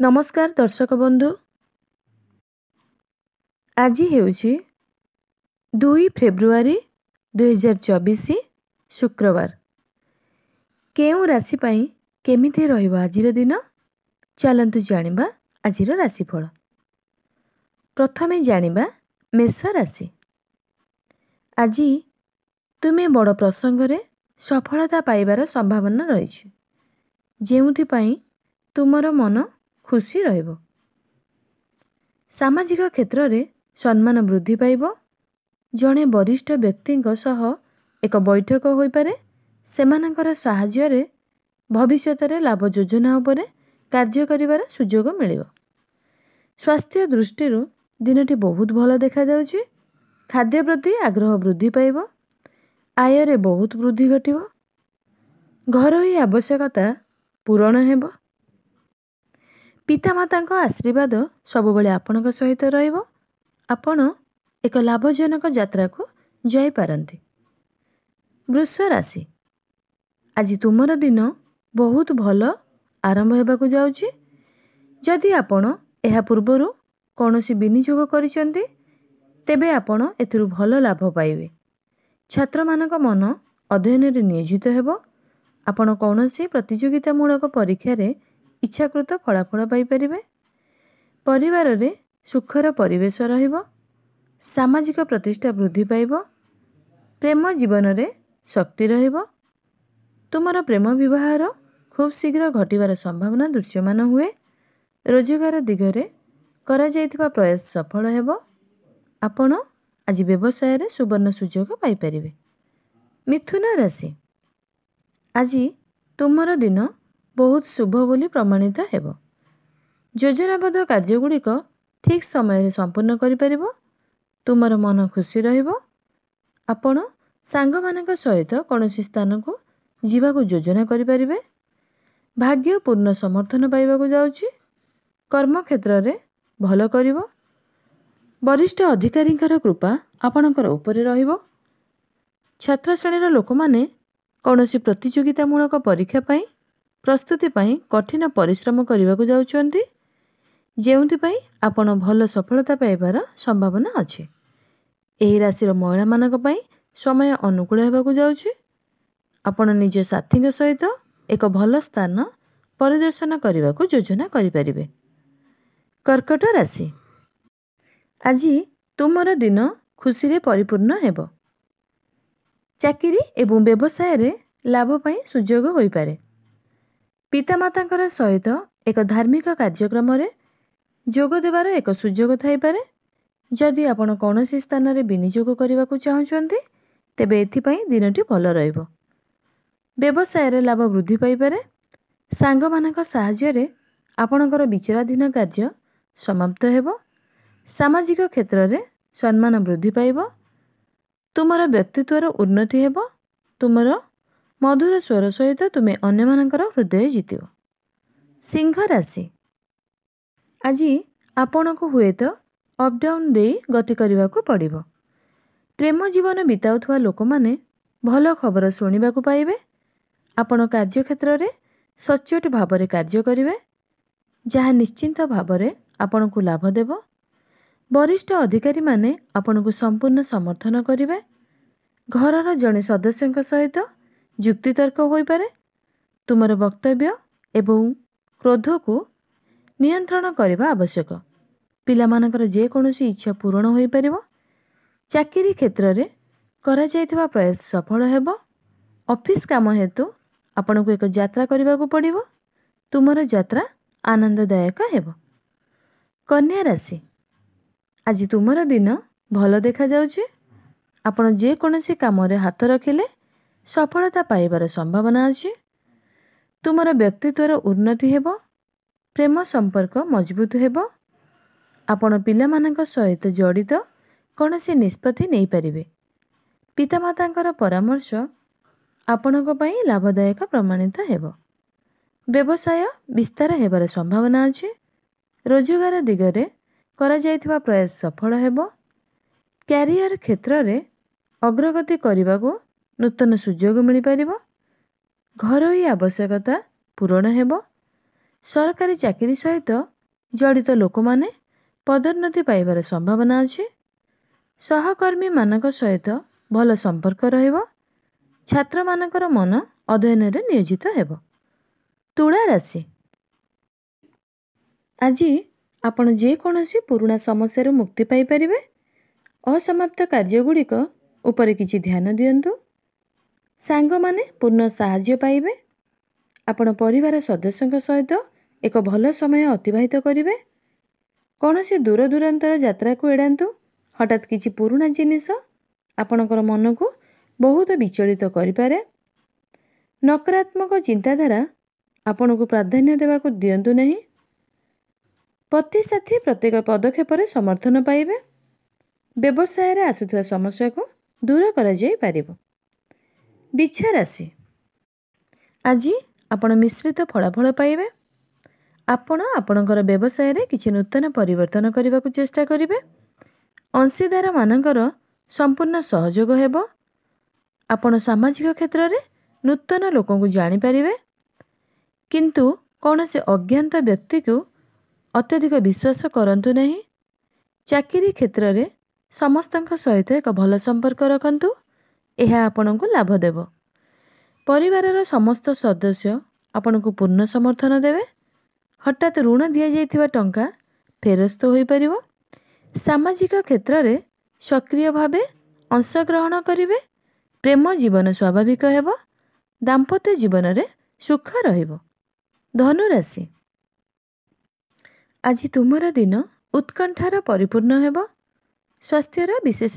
ନମସ୍କାର ଦର୍ଶକ ବନ୍ଧୁ। ଆଜି ହେଉଛି ଦୁଇ ଫେବୃଆରୀ ଦୁଇହଜାର ଚବିଶ ଶୁକ୍ରବାର। କେଉଁ ରାଶି ପାଇଁ କେମିତି ରହିବ ଆଜିର ଦିନ? ଚାଲନ୍ତୁ ଜାଣିବା ଆଜିର ରାଶିଫଳ। ପ୍ରଥମେ ଜାଣିବା ମେଷ ରାଶି। ଆଜି ତୁମେ ବଡ଼ ପ୍ରସଙ୍ଗରେ ସଫଳତା ପାଇବାର ସମ୍ଭାବନା ରହିଛି। ଯେଉଁଥିପାଇଁ ତୁମର ମନ ଖୁସି ରହିବ। ସାମାଜିକ କ୍ଷେତ୍ରରେ ସମ୍ମାନ ବୃଦ୍ଧି ପାଇବ। ଜଣେ ବରିଷ୍ଠ ବ୍ୟକ୍ତିଙ୍କ ସହ ଏକ ବୈଠକ ହୋଇପାରେ। ସେମାନଙ୍କର ସାହାଯ୍ୟରେ ଭବିଷ୍ୟତରେ ଲାଭ ଯୋଜନା ଉପରେ କାର୍ଯ୍ୟ କରିବାର ସୁଯୋଗ ମିଳିବ। ସ୍ୱାସ୍ଥ୍ୟ ଦୃଷ୍ଟିରୁ ଦିନଟି ବହୁତ ଭଲ ଦେଖାଯାଉଛି। ଖାଦ୍ୟ ପ୍ରତି ଆଗ୍ରହ ବୃଦ୍ଧି ପାଇବ। ଆୟରେ ବହୁତ ବୃଦ୍ଧି ଘଟିବ। ଘରୋଇ ଆବଶ୍ୟକତା ପୂରଣ ହେବ। ପିତାମାତାଙ୍କ ଆଶୀର୍ବାଦ ସବୁବେଳେ ଆପଣଙ୍କ ସହିତ ରହିବ। ଆପଣ ଏକ ଲାଭଜନକ ଯାତ୍ରାକୁ ଯାଇପାରନ୍ତି। ବୃଷ ରାଶି ଆଜି ତୁମର ଦିନ ବହୁତ ଭଲ ଆରମ୍ଭ ହେବାକୁ ଯାଉଛି। ଯଦି ଆପଣ ଏହା ପୂର୍ବରୁ କୌଣସି ବିନିଯୋଗ କରିଛନ୍ତି ତେବେ ଆପଣ ଏଥିରୁ ଭଲ ଲାଭ ପାଇବେ। ଛାତ୍ରମାନଙ୍କ ମନ ଅଧ୍ୟୟନରେ ନିୟୋଜିତ ହେବ। ଆପଣ କୌଣସି ପ୍ରତିଯୋଗିତାମୂଳକ ପରୀକ୍ଷାରେ ଇଚ୍ଛାକୃତ ଫଳାଫଳ ପାଇପାରିବେ। ପରିବାରରେ ସୁଖର ପରିବେଶ ରହିବ। ସାମାଜିକ ପ୍ରତିଷ୍ଠା ବୃଦ୍ଧି ପାଇବ। ପ୍ରେମ ଜୀବନରେ ଶକ୍ତି ରହିବ। ତୁମର ପ୍ରେମ ବିବାହର ଖୁବ୍ ଶୀଘ୍ର ଘଟିବାର ସମ୍ଭାବନା ଦୃଶ୍ୟମାନ ହୁଏ। ରୋଜଗାର ଦିଗରେ କରାଯାଇଥିବା ପ୍ରୟାସ ସଫଳ ହେବ। ଆପଣ ଆଜି ବ୍ୟବସାୟରେ ସୁବର୍ଣ୍ଣ ସୁଯୋଗ ପାଇପାରିବେ। ମିଥୁନ ରାଶି। ଆଜି ତୁମର ଦିନ ବହୁତ ଶୁଭ ବୋଲି ପ୍ରମାଣିତ ହେବ। ଯୋଜନାବଦ୍ଧ କାର୍ଯ୍ୟଗୁଡ଼ିକ ଠିକ୍ ସମୟରେ ସମ୍ପୂର୍ଣ୍ଣ କରିପାରିବ ତୁମର ମନ ଖୁସି ରହିବ। ଆପଣ ସାଙ୍ଗମାନଙ୍କ ସହିତ କୌଣସି ସ୍ଥାନକୁ ଯିବାକୁ ଯୋଜନା କରିପାରିବେ। ଭାଗ୍ୟ ପୂର୍ଣ୍ଣ ସମର୍ଥନ ପାଇବାକୁ ଯାଉଛି। କର୍ମକ୍ଷେତ୍ରରେ ଭଲ କରିବ। ବରିଷ୍ଠ ଅଧିକାରୀଙ୍କର କୃପା ଆପଣଙ୍କର ଉପରେ ରହିବ। ଛାତ୍ର ଶ୍ରେଣୀର ଲୋକମାନେ କୌଣସି ପ୍ରତିଯୋଗିତାମୂଳକ ପରୀକ୍ଷା ପାଇଁ ପ୍ରସ୍ତୁତି ପାଇଁ କଠିନ ପରିଶ୍ରମ କରିବାକୁ ଯାଉଛନ୍ତି। ଯେଉଁଥିପାଇଁ ଆପଣ ଭଲ ସଫଳତା ପାଇବାର ସମ୍ଭାବନା ଅଛି। ଏହି ରାଶିର ମହିଳାମାନଙ୍କ ପାଇଁ ସମୟ ଅନୁକୂଳ ହେବାକୁ ଯାଉଛି। ଆପଣ ନିଜ ସାଥୀଙ୍କ ସହିତ ଏକ ଭଲ ସ୍ଥାନ ପରିଦର୍ଶନ କରିବାକୁ ଯୋଜନା କରିପାରିବେ। କର୍କଟ ରାଶି। ଆଜି ତୁମର ଦିନ ଖୁସିରେ ପରିପୂର୍ଣ୍ଣ ହେବ। ଚାକିରି ଏବଂ ବ୍ୟବସାୟରେ ଲାଭ ପାଇଁ ସୁଯୋଗ ହୋଇପାରେ। ପିତାମାତାଙ୍କର ସହିତ ଏକ ଧାର୍ମିକ କାର୍ଯ୍ୟକ୍ରମରେ ଯୋଗ ଦେବାର ଏକ ସୁଯୋଗ ଥାଇପାରେ। ଯଦି ଆପଣ କୌଣସି ସ୍ଥାନରେ ବିନିଯୋଗ କରିବାକୁ ଚାହୁଁଛନ୍ତି ତେବେ ଏଥିପାଇଁ ଦିନଟି ଭଲ ରହିବ। ବ୍ୟବସାୟରେ ଲାଭ ବୃଦ୍ଧି ପାଇପାରେ। ସାଙ୍ଗମାନଙ୍କ ସାହାଯ୍ୟରେ ଆପଣଙ୍କର ବିଚାରାଧୀନ କାର୍ଯ୍ୟ ସମାପ୍ତ ହେବ। ସାମାଜିକ କ୍ଷେତ୍ରରେ ସମ୍ମାନ ବୃଦ୍ଧି ପାଇବ। ତୁମର ବ୍ୟକ୍ତିତ୍ୱର ଉନ୍ନତି ହେବ। ତୁମର ମଧୁର ସ୍ୱର ସହିତ ତୁମେ ଅନ୍ୟମାନଙ୍କର ହୃଦୟ ଜିତିବ। ସିଂହ ରାଶି ଆଜି ଆପଣଙ୍କୁ ହୁଏତ ଅପଡାଉନ୍ ଦେଇ ଗତି କରିବାକୁ ପଡ଼ିବ। ପ୍ରେମ ଜୀବନ ବିତାଉଥିବା ଲୋକମାନେ ଭଲ ଖବର ଶୁଣିବାକୁ ପାଇବେ। ଆପଣ କାର୍ଯ୍ୟକ୍ଷେତ୍ରରେ ସଚ୍ଚୋଟ ଭାବରେ କାର୍ଯ୍ୟ କରିବେ ଯାହା ନିଶ୍ଚିନ୍ତ ଭାବରେ ଆପଣଙ୍କୁ ଲାଭ ଦେବ। ବରିଷ୍ଠ ଅଧିକାରୀମାନେ ଆପଣଙ୍କୁ ସମ୍ପୂର୍ଣ୍ଣ ସମର୍ଥନ କରିବେ। ଘରର ଜଣେ ସଦସ୍ୟଙ୍କ ସହିତ ଯୁକ୍ତିତର୍କ ହୋଇପାରେ ତୁମର ବକ୍ତବ୍ୟ ଏବଂ କ୍ରୋଧକୁ ନିୟନ୍ତ୍ରଣ କରିବା ଆବଶ୍ୟକ ପିଲାମାନଙ୍କର ଯେକୌଣସି ଇଚ୍ଛା ପୂରଣ ହୋଇପାରିବ ଚାକିରି କ୍ଷେତ୍ରରେ କରାଯାଇଥିବା ପ୍ରୟାସ ସଫଳ ହେବ ଅଫିସ୍ କାମ ହେତୁ ଆପଣଙ୍କୁ ଏକ ଯାତ୍ରା କରିବାକୁ ପଡ଼ିବ ତୁମର ଯାତ୍ରା ଆନନ୍ଦଦାୟକ ହେବ କନ୍ୟା ରାଶି ଆଜି ତୁମର ଦିନ ଭଲ ଦେଖାଯାଉଛି ଆପଣ ଯେକୌଣସି କାମରେ ହାତ ରଖିଲେ ସଫଳତା ପାଇବାର ସମ୍ଭାବନା ଅଛି? ତୁମର ବ୍ୟକ୍ତିତ୍ୱର ଉନ୍ନତି ହେବ? ପ୍ରେମ ସମ୍ପର୍କ ମଜବୁତ ହେବ? ଆପଣ ପିଲାମାନଙ୍କ ସହିତ ଜଡ଼ିତ କୌଣସି ନିଷ୍ପତ୍ତି ନେଇପାରିବେ। ପିତାମାତାଙ୍କର ପରାମର୍ଶ ଆପଣଙ୍କ ପାଇଁ ଲାଭଦାୟକ ପ୍ରମାଣିତ ହେବ। ବ୍ୟବସାୟ ବିସ୍ତାର ହେବାର ସମ୍ଭାବନା ଅଛି। ରୋଜଗାର ଦିଗରେ କରାଯାଇଥିବା ପ୍ରୟାସ ସଫଳ ହେବ। କ୍ୟାରିୟର କ୍ଷେତ୍ରରେ ଅଗ୍ରଗତି କରିବାକୁ ନୂତନ ସୁଯୋଗ ମିଳିପାରିବ? ଘରୋଇ ଆବଶ୍ୟକତା ପୂରଣ ହେବ। ସରକାରୀ ଚାକିରି ସହିତ ଜଡ଼ିତ ଲୋକମାନେ ପଦୋନ୍ନତି ପାଇବାର ସମ୍ଭାବନା ଅଛି। ସହକର୍ମୀମାନଙ୍କ ସହିତ ଭଲ ସମ୍ପର୍କ ରହିବ। ଛାତ୍ରମାନଙ୍କର ମନ ଅଧ୍ୟୟନରେ ନିୟୋଜିତ ହେବ। ତୁଳା ରାଶି। ଆଜି ଆପଣ ଯେକୌଣସି ପୁରୁଣା ସମସ୍ୟାରୁ ମୁକ୍ତି ପାଇପାରିବେ। ଅସମାପ୍ତ କାର୍ଯ୍ୟଗୁଡ଼ିକ ଉପରେ କିଛି ଧ୍ୟାନ ଦିଅନ୍ତୁ। ସାଙ୍ଗମାନେ ପୂର୍ଣ୍ଣ ସାହାଯ୍ୟ ପାଇବେ। ଆପଣ ପରିବାର ସଦସ୍ୟଙ୍କ ସହିତ ଏକ ଭଲ ସମୟ ଅତିବାହିତ କରିବେ। କୌଣସି ଦୂର ଦୂରାନ୍ତର ଯାତ୍ରାକୁ ଏଡ଼ାନ୍ତୁ। ହଠାତ୍ କିଛି ପୁରୁଣା ଜିନିଷ ଆପଣଙ୍କର ମନକୁ ବହୁତ ବିଚଳିତ କରିପାରେ। ନକାରାତ୍ମକ ଚିନ୍ତାଧାରା ଆପଣଙ୍କୁ ପ୍ରାଧାନ୍ୟ ଦେବାକୁ ଦିଅନ୍ତୁ ନାହିଁ। ପତି ସାଥୀ ପ୍ରତ୍ୟେକ ପଦକ୍ଷେପରେ ସମର୍ଥନ ପାଇବେ। ବ୍ୟବସାୟରେ ଆସୁଥିବା ସମସ୍ୟାକୁ ଦୂର କରାଯାଇପାରିବ ବିଛା ରାଶି ଆଜି ଆପଣ ମିଶ୍ରିତ ଫଳାଫଳ ପାଇବେ। ଆପଣ ଆପଣଙ୍କର ବ୍ୟବସାୟରେ କିଛି ନୂତନ ପରିବର୍ତ୍ତନ କରିବାକୁ ଚେଷ୍ଟା କରିବେ। ଅଂଶୀଦାରମାନଙ୍କର ସମ୍ପୂର୍ଣ୍ଣ ସହଯୋଗ ହେବ। ଆପଣ ସାମାଜିକ କ୍ଷେତ୍ରରେ ନୂତନ ଲୋକଙ୍କୁ ଜାଣିପାରିବେ। କିନ୍ତୁ କୌଣସି ଅଜ୍ଞାତ ବ୍ୟକ୍ତିକୁ ଅତ୍ୟଧିକ ବିଶ୍ୱାସ କରନ୍ତୁ ନାହିଁ। ଚାକିରି କ୍ଷେତ୍ରରେ ସମସ୍ତଙ୍କ ସହିତ ଏକ ଭଲ ସମ୍ପର୍କ ରଖନ୍ତୁ। ଏହା ଆପଣଙ୍କୁ ଲାଭ ଦେବ। ପରିବାରର ସମସ୍ତ ସଦସ୍ୟ ଆପଣଙ୍କୁ ପୂର୍ଣ୍ଣ ସମର୍ଥନ ଦେବେ। ହଠାତ୍ ଋଣ ଦିଆଯାଇଥିବା ଟଙ୍କା ଫେରସ୍ତ ହୋଇପାରିବ। ସାମାଜିକ କ୍ଷେତ୍ରରେ ସକ୍ରିୟ ଭାବେ ଅଂଶଗ୍ରହଣ କରିବେ। ପ୍ରେମ ଜୀବନ ସ୍ୱାଭାବିକ ହେବ। ଦାମ୍ପତ୍ୟ ଜୀବନରେ ସୁଖ ରହିବ। ଧନୁରାଶି। ଆଜି ତୁମର ଦିନ ଉତ୍କଣ୍ଠାର ପରିପୂର୍ଣ୍ଣ ହେବ। ସ୍ୱାସ୍ଥ୍ୟର ବିଶେଷ